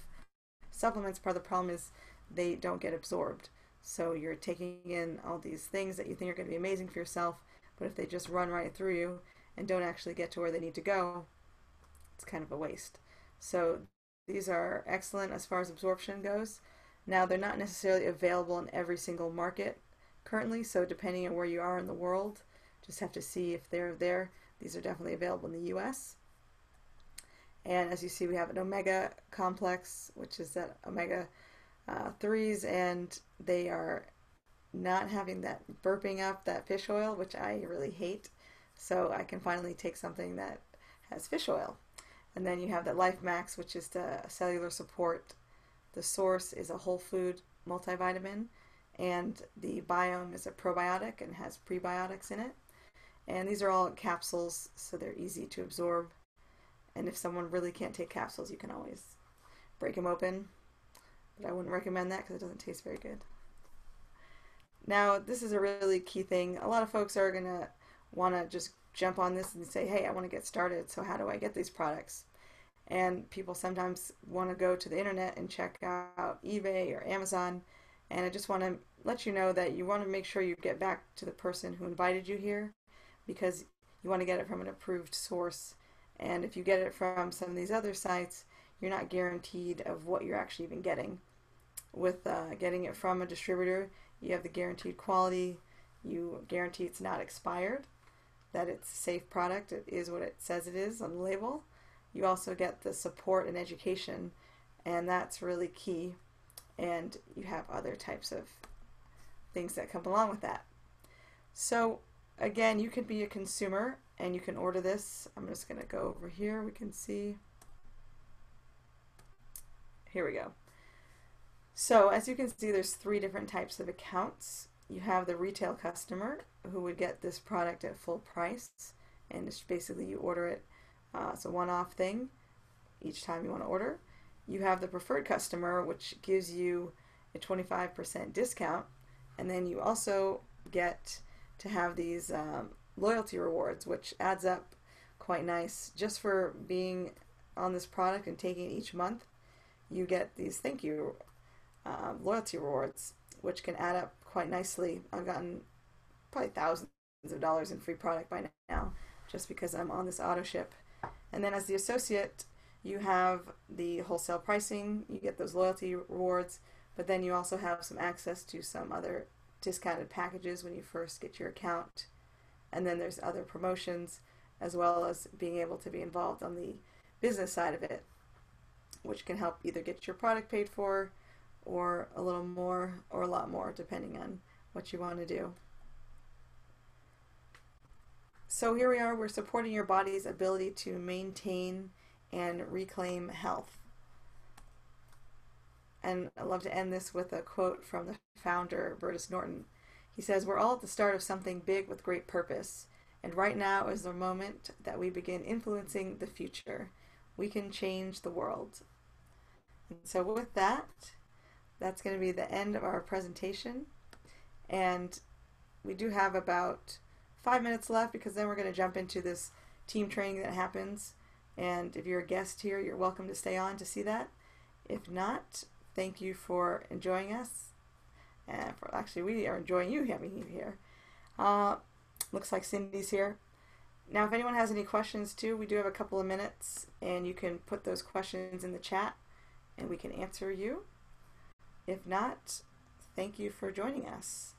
supplements, part of the problem is they don't get absorbed. So you're taking in all these things that you think are going to be amazing for yourself, but if they just run right through you and don't actually get to where they need to go, it's kind of a waste. So these are excellent as far as absorption goes. Now, they're not necessarily available in every single market currently, so depending on where you are in the world, just have to see if they're there. These are definitely available in the US. And as you see, we have an omega complex, which is that omega uh, 3s, and they are not having that burping up that fish oil, which I really hate. So I can finally take something that has fish oil. And then you have that Life Max, which is the cellular support. The source is a whole food multivitamin, and the biome is a probiotic and has prebiotics in it. And these are all capsules, so they're easy to absorb. And if someone really can't take capsules, you can always break them open. But I wouldn't recommend that because it doesn't taste very good. Now, this is a really key thing. A lot of folks are going to want to just jump on this and say, hey, I want to get started, so how do I get these products? And people sometimes want to go to the internet and check out eBay or Amazon. And I just want to let you know that you want to make sure you get back to the person who invited you here because you want to get it from an approved source. And if you get it from some of these other sites, you're not guaranteed of what you're actually even getting. With uh, getting it from a distributor, you have the guaranteed quality, you guarantee it's not expired, that it's a safe product, it is what it says it is on the label. You also get the support and education, and that's really key. And you have other types of things that come along with that. So, again, you can be a consumer and you can order this. I'm just going to go over here. We can see. Here we go. So as you can see, there's three different types of accounts. You have the retail customer who would get this product at full price, and it's basically you order it. Uh, it's a one-off thing each time you want to order. You have the preferred customer, which gives you a 25% discount, and then you also get to have these um, loyalty rewards, which adds up quite nice just for being on this product and taking it each month. You get these thank you uh, loyalty rewards, which can add up quite nicely. I've gotten probably thousands of dollars in free product by now just because I'm on this auto ship. And then as the associate, you have the wholesale pricing, you get those loyalty rewards, but then you also have some access to some other discounted packages when you first get your account. And then there's other promotions as well as being able to be involved on the business side of it, which can help either get your product paid for or a little more or a lot more depending on what you want to do. So here we are, we're supporting your body's ability to maintain and reclaim health. And I love to end this with a quote from the founder, Verdis Norton. He says, We're all at the start of something big with great purpose, and right now is the moment that we begin influencing the future. We can change the world. And so, with that, that's going to be the end of our presentation. And we do have about five minutes left because then we're going to jump into this team training that happens And if you're a guest here, you're welcome to stay on to see that. If not, thank you for enjoying us. And for actually, we are enjoying you having you here. Uh, looks like Cindy's here. Now, if anyone has any questions too, we do have a couple of minutes, and you can put those questions in the chat, and we can answer you. If not, thank you for joining us.